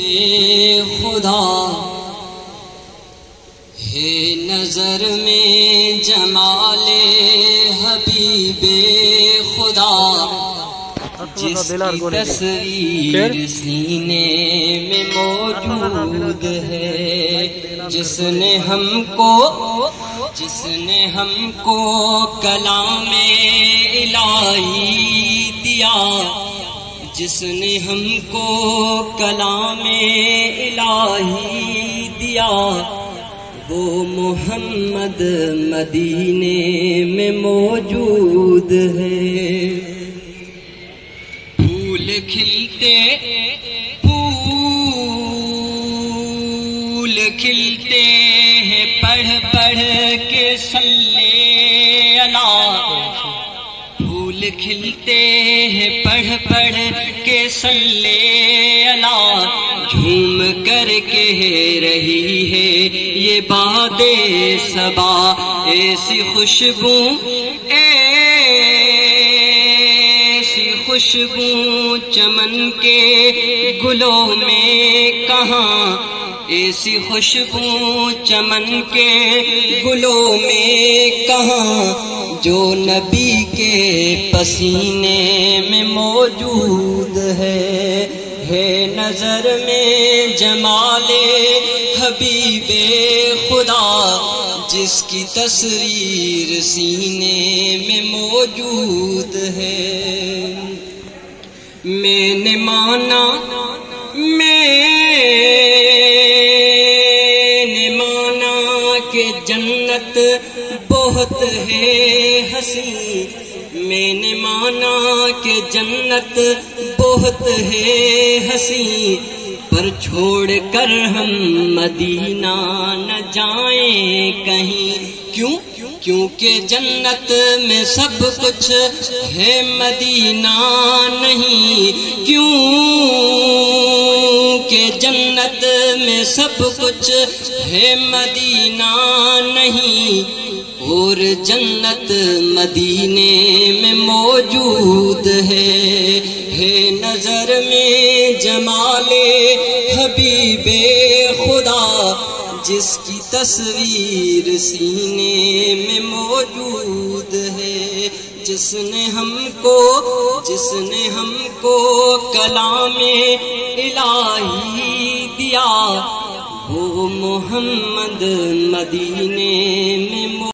बे खुदा है नज़र में जमाले हबीबे खुदा। जिसकी तस्वीर सीने में मौजूद है जिसने हमको जिसने हमको कलाम इलाही दिया। जिसने हमको कलाम इलाही दिया, वो मोहम्मद मदीने में मौजूद है। फूल खिलते फूल खिलते हैं पढ़ पढ़ के सल्ले अला फूल खिलते हैं, पढ़ पढ़ के सल्ले अला। झूम कर के रही है ये बादे सबा, ऐसी खुशबू ऐसी खुशबू चमन के गुलों में कहाँ? ऐसी खुशबू चमन के गुलों में कहाँ? जो नबी के पसीने में मौजूद है है नज़र में जमाले हबीबे खुदा, जिसकी तस्वीर सीने में मौजूद है। मैंने माना जन्नत बहुत है हसी। मैंने माना कि जन्नत बहुत है हसी। पर छोड़ कर हम मदीना न जाएँ कहीं। क्यों? क्योंकि जन्नत में सब कुछ है, मदीना नहीं। क्यों के जन्नत में सब कुछ है मदीना नहीं, और जन्नत मदीने में मौजूद है। है नज़र में जमाले हबीबे खुदा, जिसकी तस्वीर सीने में मौजूद है। जिसने हमको जिसने हमको कलाम इलाही दिया। वो मोहम्मद मदीने में